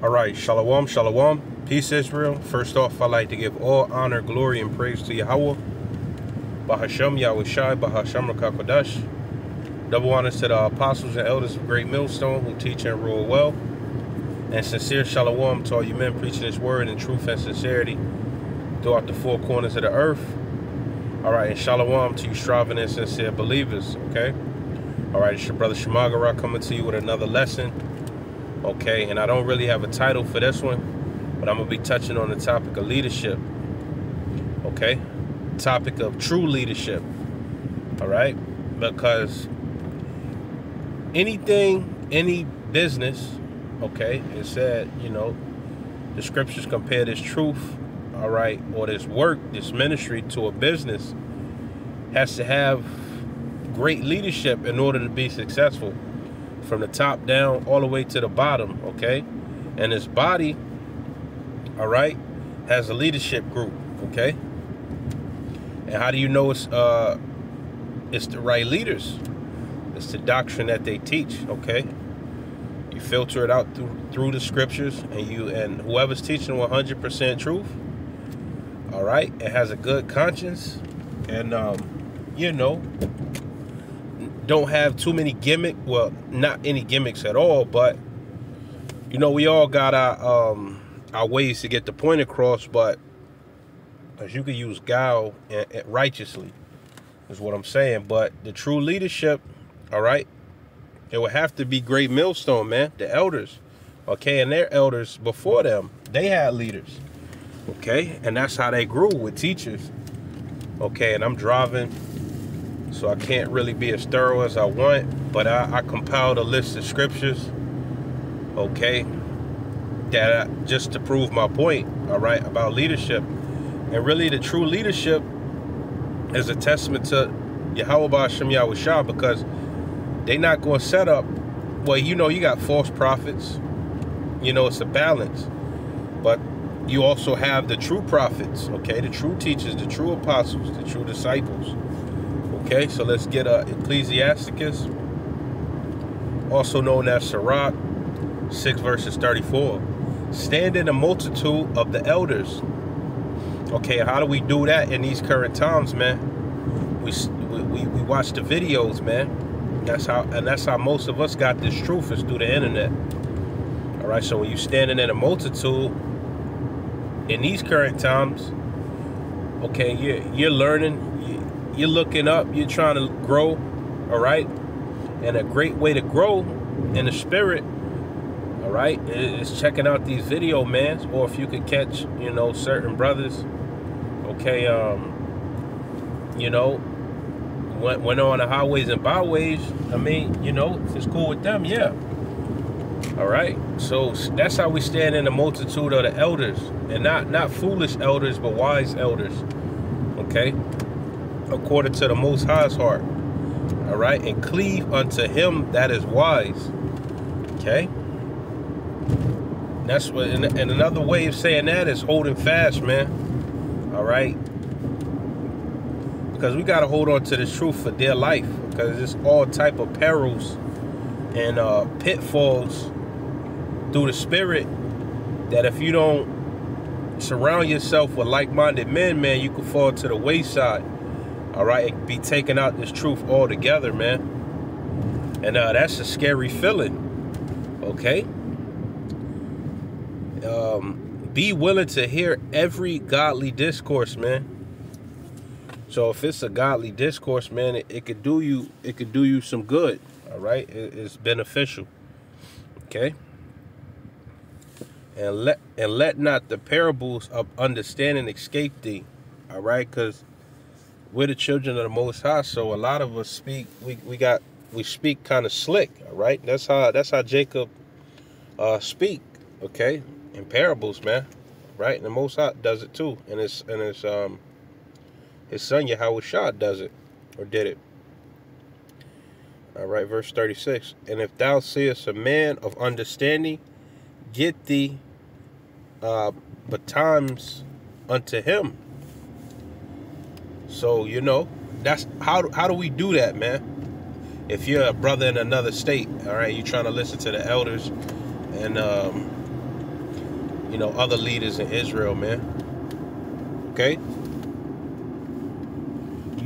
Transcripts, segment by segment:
All right, shalom, shalom. Peace, Israel. First off, I'd like to give all honor, glory, and praise to Yahweh. Bahasham Yahweh Shai, Bahasham Rakakodash. Double honors to the apostles and elders of Great Millstone who teach and rule well. And sincere shalom to all you men preaching this word in truth and sincerity throughout the four corners of the earth. All right, and shalom to you striving and sincere believers, okay? All right, it's your brother Shamagara coming to you with another lesson okay and i don't really have a title for this one but i'm gonna be touching on the topic of leadership okay? Topic of true leadership all right? Because anything any business okay it said you know the scriptures compare this truth all right or this work this ministry to a business has to have great leadership in order to be successful from the top down all the way to the bottom, okay? And his body, all right, has a leadership group, okay? And how do you know it's uh it's the right leaders? It's the doctrine that they teach, okay? You filter it out through through the scriptures and you and whoever's teaching 100% truth, all right, it has a good conscience and um you know, don't have too many gimmick. Well, not any gimmicks at all, but you know, we all got our um our ways to get the point across, but as you can use guile righteously, is what I'm saying. But the true leadership, all right, it would have to be great millstone, man. The elders, okay, and their elders before them, they had leaders, okay, and that's how they grew with teachers, okay. And I'm driving so I can't really be as thorough as I want, but I, I compiled a list of scriptures, okay, that I, just to prove my point, all right, about leadership. And really the true leadership is a testament to Yahweh Hashem Yahweh because they're not going to set up, well, you know, you got false prophets, you know, it's a balance, but you also have the true prophets, okay, the true teachers, the true apostles, the true disciples, Okay, so let's get uh, Ecclesiasticus, also known as Sirach, 6 verses 34. Stand in the multitude of the elders. Okay, how do we do that in these current times, man? We, we, we watch the videos, man. That's how, and that's how most of us got this truth is through the internet. All right, so when you're standing in a multitude in these current times, okay, you're, you're learning, you're looking up, you're trying to grow, all right? And a great way to grow in the spirit, all right, is checking out these video mans, or if you could catch, you know, certain brothers, okay, um, you know, went, went on the highways and byways, I mean, you know, if it's cool with them, yeah. All right, so that's how we stand in the multitude of the elders, and not not foolish elders, but wise elders. Okay, according to the Most High's heart. All right, and cleave unto him that is wise. Okay. That's what, and, and another way of saying that is holding fast, man. All right. Because we got to hold on to the truth for dear life. Because it's all type of perils and uh, pitfalls through the spirit that if you don't surround yourself with like-minded men, man, you can fall to the wayside all right be taking out this truth altogether man. And uh, that's a scary feeling. Okay? Um, be willing to hear every godly discourse man. So if it's a godly discourse man it, it could do you it could do you some good. All right? It, it's beneficial. Okay? And let and let not the parables of understanding escape thee. All right? Because we're the children of the Most High, so a lot of us speak. We we got we speak kind of slick, right? That's how that's how Jacob uh, speak, okay? In parables, man, right? And the Most High does it too, and it's and it's um his son Yahweh Shah does it or did it. All right, verse 36. And if thou seest a man of understanding, get thee uh, betimes unto him so, you know, that's how how do we do that, man? If you're a brother in another state, all right, you're trying to listen to the elders and um, you know, other leaders in Israel, man. Okay?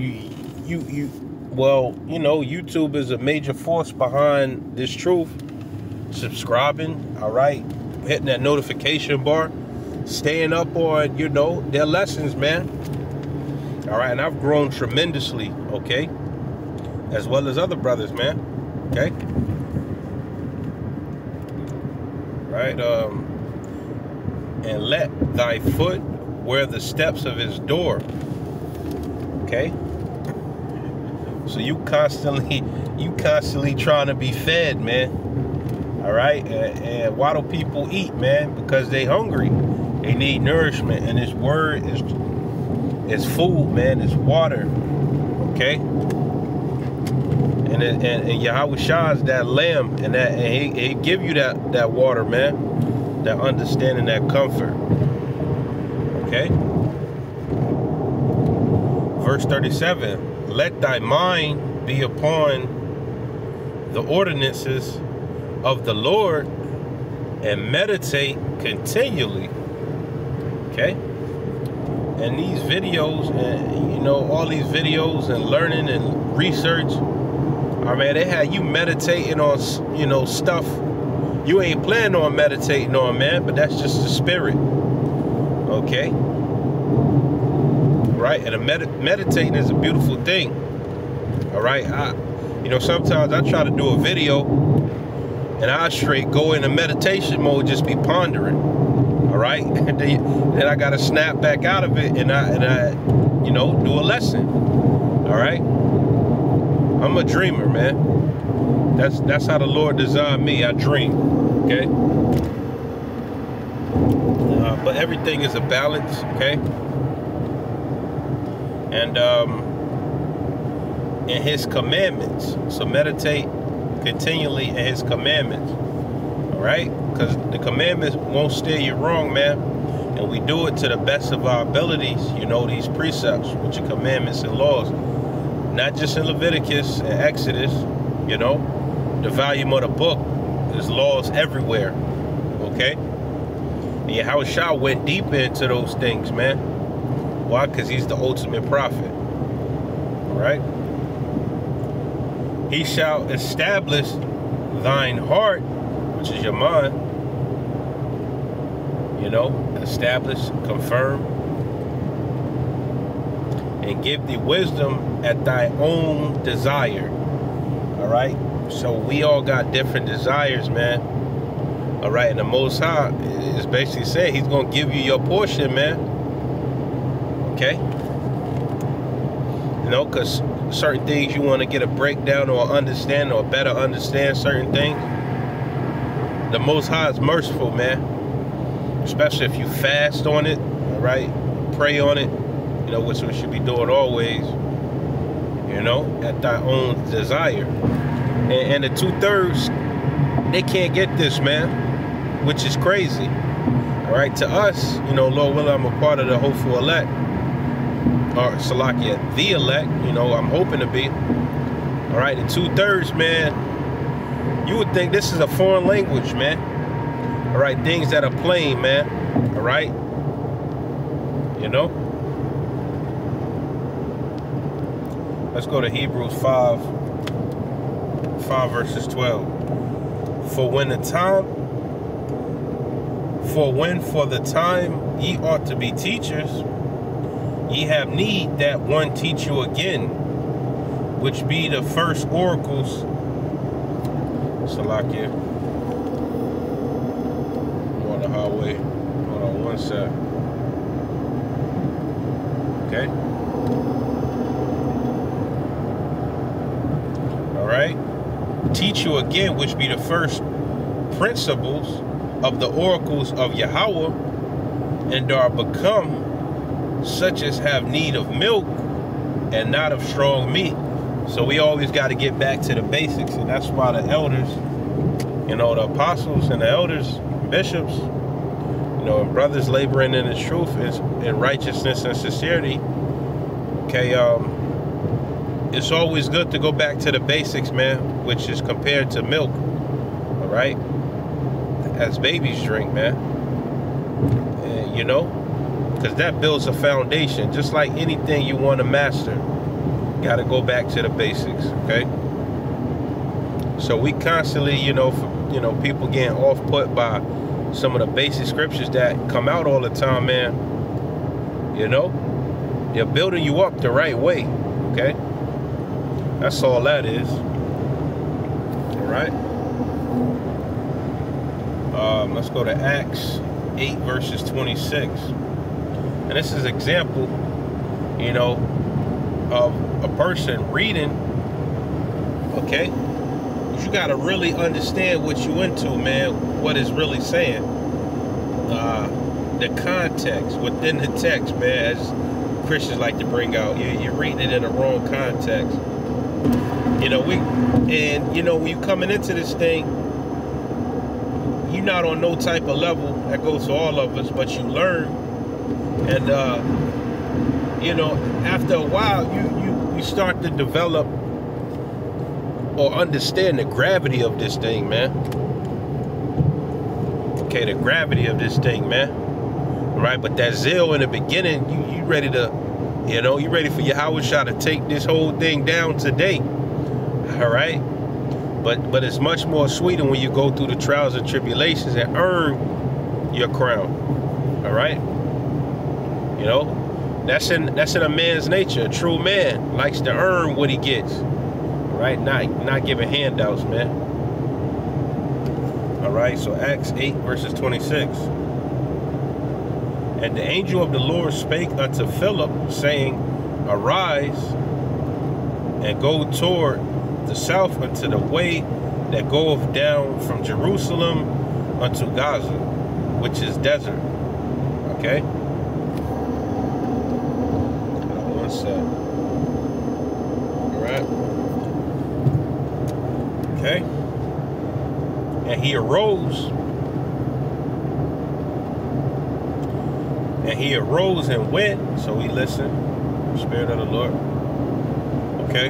You you you well, you know, YouTube is a major force behind this truth. Subscribing, all right, hitting that notification bar, staying up on, you know, their lessons, man. All right, and I've grown tremendously, okay? As well as other brothers, man. Okay? Right? Um and let thy foot wear the steps of his door. Okay? So you constantly, you constantly trying to be fed, man. All right, and, and why do people eat, man? Because they hungry. They need nourishment, and this word is is food, man. It's water. Okay. And and, and Yahweh Shah is that lamb, and that and he, he give you that that water, man. That understanding, that comfort. Okay. Verse 37 let thy mind be upon the ordinances of the Lord and meditate continually. Okay? And these videos, and you know, all these videos and learning and research, oh, I mean, they had you meditating on, you know, stuff you ain't planning on meditating on, man, but that's just the spirit. Okay? right? And a med- meditating is a beautiful thing. All right, I, you know, sometimes I try to do a video, and I straight go into meditation mode, just be pondering. Right, then, I got to snap back out of it, and I and I, you know, do a lesson. All right, I'm a dreamer, man. That's that's how the Lord designed me. I dream. Okay. Uh, but everything is a balance, okay? and um, in his commandments. So meditate continually in his commandments. All right? Because the commandments won't steer you wrong, man. And we do it to the best of our abilities, you know, these precepts, which are commandments and laws. Not just in Leviticus and Exodus, you know. The volume of the book, there's laws everywhere. Okay? And Yahweh Shah went deep into those things, man. Why? Because he's the ultimate prophet. Right? He shall establish thine heart, which is your mind. You know, establish, confirm, and give thee wisdom at thy own desire. All right? So we all got different desires, man. All right, and the Most High is basically saying He's gonna give you your portion, man okay? You know, because certain things you want to get a breakdown or understand or better understand certain things. The Most High is merciful, man. Especially if you fast on it, all right? Pray on it, you know, which we should be doing always, you know, at thy own desire. And, and the two thirds, they can't get this, man, which is crazy. All right, to us, you know, Lord willing, I'm a part of the hopeful elect or Salakia, the elect, you know, I'm hoping to be. All right, the two thirds, man, you would think this is a foreign language, man. All right, things that are plain, man. All right, you know. Let's go to Hebrews 5, 5 verses 12. For when the time, for when for the time ye ought to be teachers, ye have need that one teach you again, which be the first oracles. Salakia. On the highway. On. Okay. All right. Teach you again, which be the first principles of the oracles of Yahweh, and are become such as have need of milk and not of strong meat. So we always got to get back to the basics, and that's why the elders, you know, the apostles and the elders, bishops, you know, brothers laboring in the truth is in righteousness and sincerity. Okay, um, it's always good to go back to the basics, man, which is compared to milk. All right, as babies drink, man. And, you know, because that builds a foundation. Just like anything you want to master, got to go back to the basics. Okay. So we constantly, you know, for, you know, people getting off put by some of the basic scriptures that come out all the time, man. You know, they're building you up the right way. Okay. That's all that is. All right. Um, let's go to Acts 8 verses 26. And this is example, you know, of a person reading, okay? You got to really understand what you into, man, what it's really saying. Uh, the context within the text, man, as Christians like to bring out. You're, you're reading it in the wrong context. You know, we, and, you know, when you coming into this thing, you're not on no type of level that goes to all of us, but you learn. And, uh, you know, after a while, you, you, you start to develop or understand the gravity of this thing, man. Okay, the gravity of this thing, man. Right, but that zeal in the beginning, you, you ready to, you know, you ready for your Howard shot to take this whole thing down today. All right. But but it's much more sweeter when you go through the trials and tribulations and earn your crown. All right. You know, that's in that's in a man's nature. A true man likes to earn what he gets. Right? Not not giving handouts, man. All right. So Acts 8 verses 26. And the angel of the Lord spake unto Philip, saying, Arise and go toward the south unto the way that goeth down from Jerusalem unto Gaza, which is desert. Okay? One sec. Alright. Okay. And he arose And he arose and went, so he listened, Spirit of the Lord. Okay.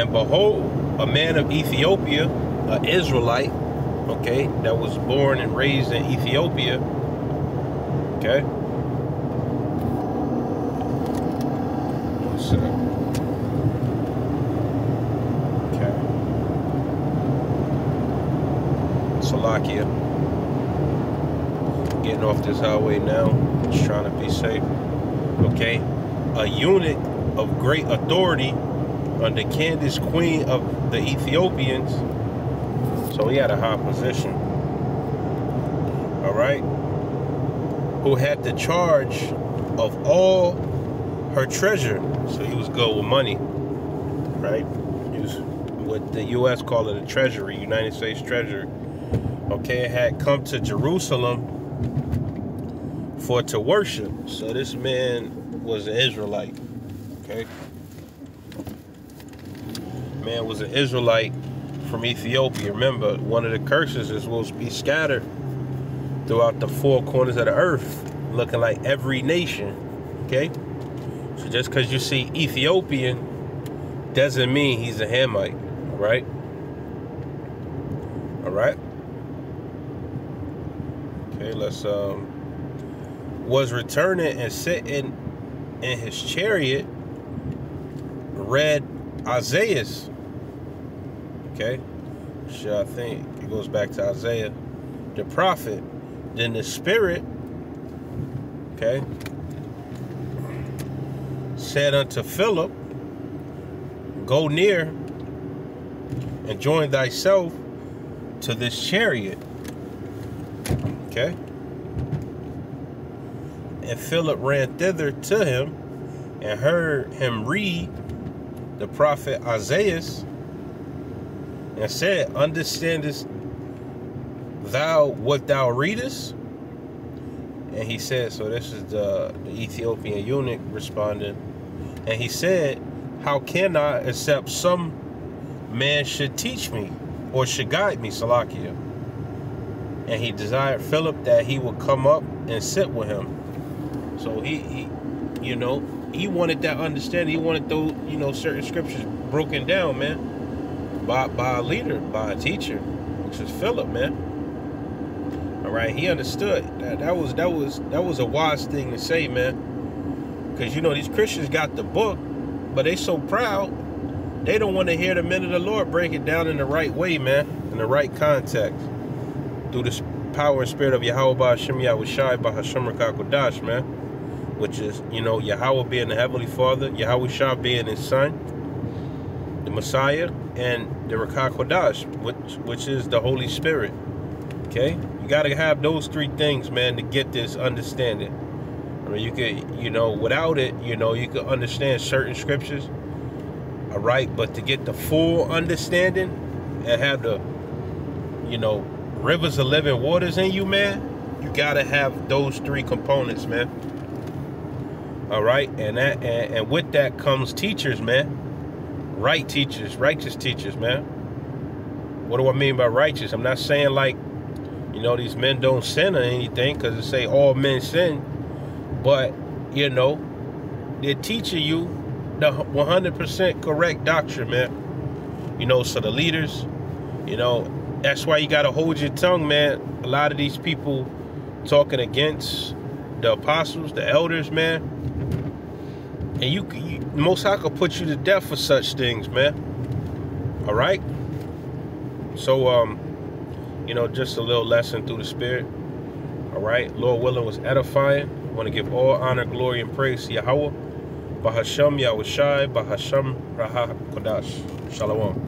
And behold, a man of Ethiopia, an Israelite, okay, that was born and raised in Ethiopia. Okay. So, okay. Salakia getting off this highway now, just trying to be safe. Okay, a eunuch of great authority under Candace, queen of the Ethiopians. So he had a high position. All right, who had the charge of all her treasure. So he was good with money, right? He was what the U.S. called it a treasury, United States Treasury. Okay, had come to Jerusalem for to worship. So this man was an Israelite. Okay. Man was an Israelite from Ethiopia. Remember, one of the curses is will be scattered throughout the four corners of the earth, looking like every nation. Okay? So just because you see Ethiopian doesn't mean he's a Hamite. Alright? Alright? Okay, let's um was returning and sitting in his chariot read Isaiah. Okay. So I think it goes back to Isaiah, the prophet. Then the spirit, okay, said unto Philip, Go near and join thyself to this chariot. Okay. And Philip ran thither to him and heard him read the prophet Isaiah and said, Understandest thou what thou readest? And he said, so this is the, the Ethiopian eunuch responding. And he said, How can I except some man should teach me or should guide me, Salakia? And he desired Philip that he would come up and sit with him. So he, he, you know, he wanted that understanding. He wanted those, you know, certain scriptures broken down, man, by by a leader, by a teacher, which was Philip, man. All right? He understood that that was that was that was a wise thing to say, man. Because you know these Christians got the book, but they so proud they don't want to hear the men of the Lord break it down in the right way, man, in the right context, through the power and spirit of Yahweh Hashem Yahushai Bahasham Rakakodash, man, which is you know Yahweh being the heavenly Father, Yahweh Shah being His Son, the Messiah, and the Rakakodash, which which is the Holy Spirit. Okay, you got to have those three things, man, to get this understanding. I mean, you could, you know, without it, you know, you could understand certain scriptures, all right, but to get the full understanding and have the, you know, rivers of living waters in you, man, you got to have those three components, man. All right, and that and, and with that comes teachers, man. Right teachers, righteous teachers, man. What do I mean by righteous? I'm not saying like you know, these men don't sin or anything because it say all men sin. But, you know, they're teaching you the 100% correct doctrine, man. You know, so the leaders, you know, that's why you got to hold your tongue, man. A lot of these people talking against the apostles, the elders, man. And you, you most High could put you to death for such things, man. All right? So, um, you know, just a little lesson through the Spirit. All right, Lord willing was edifying. I want to give all honor, glory, and praise to Yahweh. Bahasham Yahushai, Bahasham Raha Kodash. Shalom.